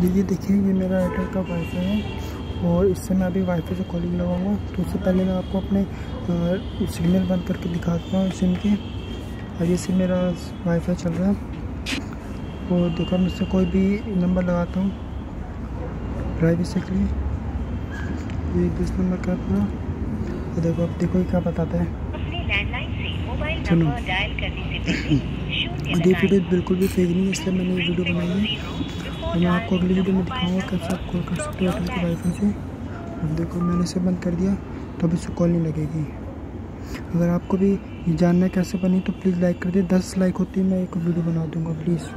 ये देखिए ये मेरा एयरटेल का वाईफाई है और इससे मैं अभी वाईफाई से कॉलिंग लगाऊँगा तो उससे पहले मैं आपको अपने सिग्नल बंद करके दिखाता हूँ सिम के। और ये सिम मेरा वाईफाई चल रहा है। और देखो मैं इससे कोई भी नंबर लगाता हूँ। प्राइवेसी के लिए। ये बीस नंबर का अपना। और देखो अब देखो क्या बताता है। सुनो। ये वीडियो बिल्कुल भी फेक नहीं है इसलिए मैंने ये वीडियो बनाई है। और मैं आपको अगली वीडियो में दिखाऊँगा कैसे आप कॉल कर सकते हो एयरटेल के वाईफाई से। अब देखो मैंने इसे बंद कर दिया तो अब इससे कॉल नहीं लगेगी। अगर आपको भी जानना है कैसे बनी तो प्लीज़ लाइक कर दे। दस लाइक होती है मैं एक वीडियो बना दूँगा प्लीज़